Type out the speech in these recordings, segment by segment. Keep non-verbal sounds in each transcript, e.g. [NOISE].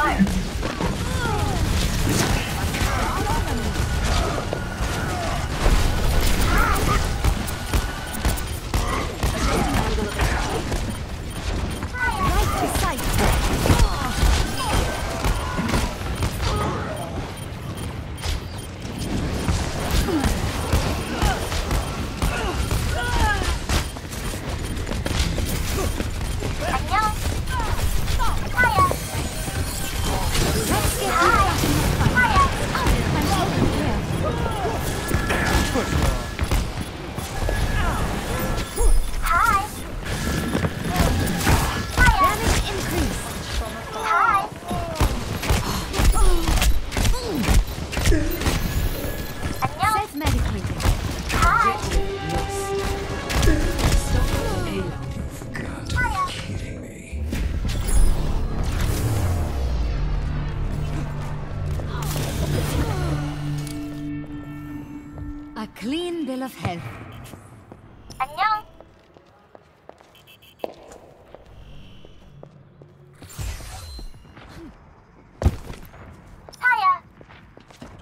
fire. Set. Hi. Yes. Kidding me? A clean bill of health.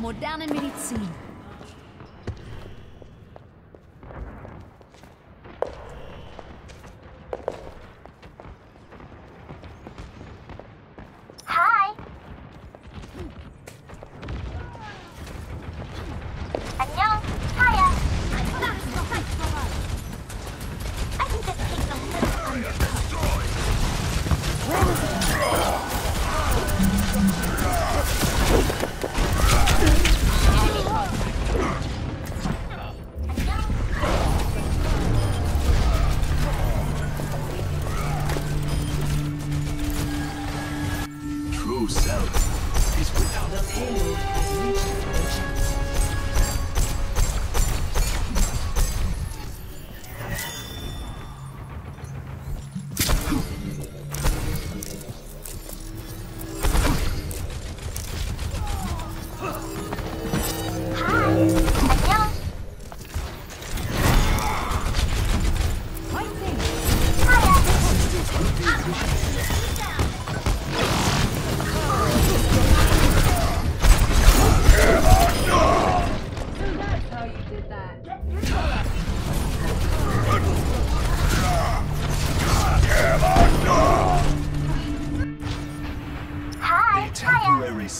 Modernen Medizin. True self is without a payload. 안녕.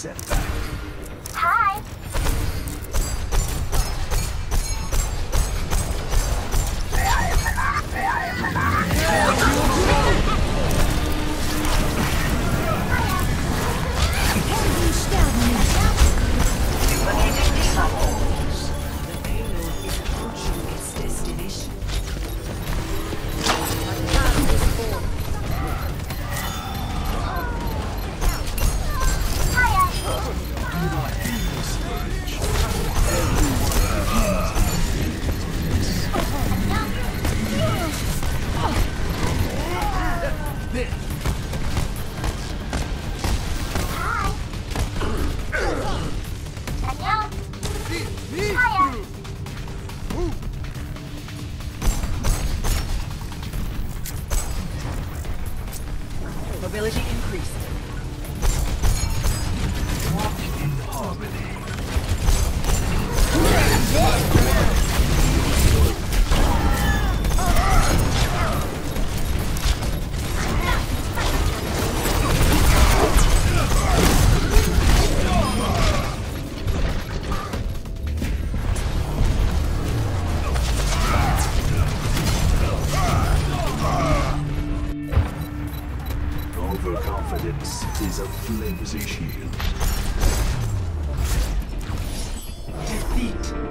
Setback. 하 [LAUGHS] this. Hi. Danielle. Mobility Delay position. Defeat.